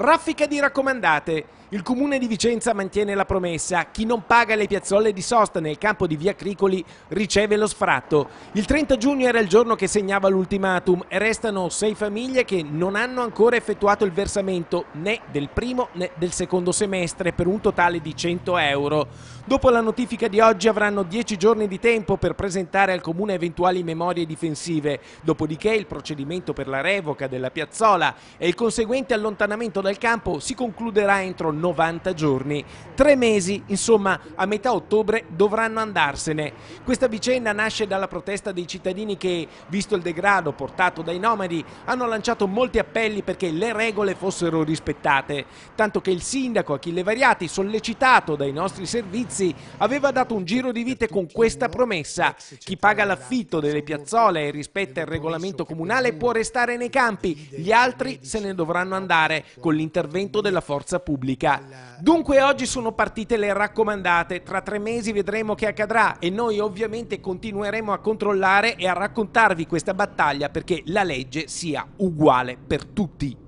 Raffica di raccomandate. Il comune di Vicenza mantiene la promessa. Chi non paga le piazzole di sosta nel campo di Via Cricoli riceve lo sfratto. Il 30 giugno era il giorno che segnava l'ultimatum e restano sei famiglie che non hanno ancora effettuato il versamento né del primo né del secondo semestre per un totale di 100 euro. Dopo la notifica di oggi avranno 10 giorni di tempo per presentare al comune eventuali memorie difensive, dopodiché il procedimento per la revoca della piazzola e il conseguente allontanamento dal campo si concluderà entro 90 giorni. Tre mesi, insomma, a metà ottobre dovranno andarsene. Questa vicenda nasce dalla protesta dei cittadini che, visto il degrado portato dai nomadi, hanno lanciato molti appelli perché le regole fossero rispettate, tanto che il sindaco Achille Variati, sollecitato dai nostri servizi, aveva dato un giro di vite con questa promessa. Chi paga l'affitto delle piazzole e rispetta il regolamento comunale può restare nei campi, gli altri se ne dovranno andare con l'intervento della forza pubblica. Dunque oggi sono partite le raccomandate, tra tre mesi vedremo che accadrà e noi ovviamente continueremo a controllare e a raccontarvi questa battaglia perché la legge sia uguale per tutti.